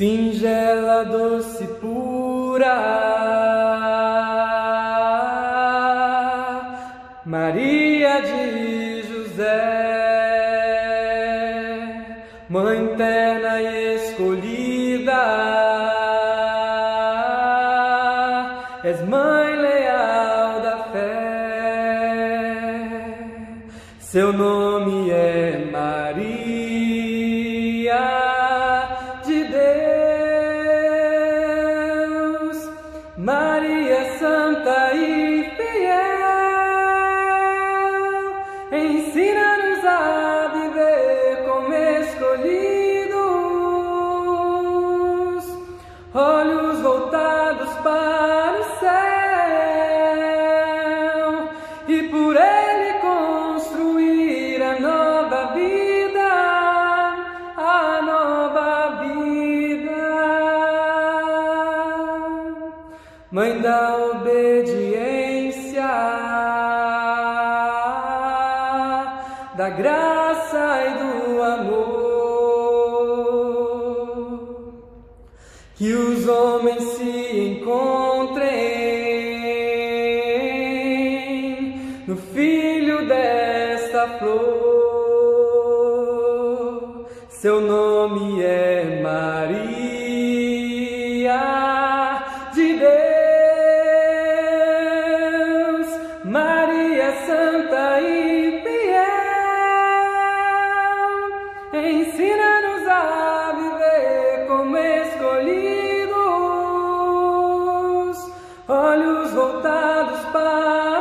Singela, doce, pura, Maria de José, Mãe terna e escolhida, és mãe leal da fé, seu nome é Maria. Maria Santa e fiel, ensina-nos a viver como escolhidos, olhos voltados para Mãe da obediência, da graça e do amor, que os homens se encontrem no filho desta flor. Seu nome é Maria. santa e fiel. Ensina-nos a viver como escolhidos, olhos voltados para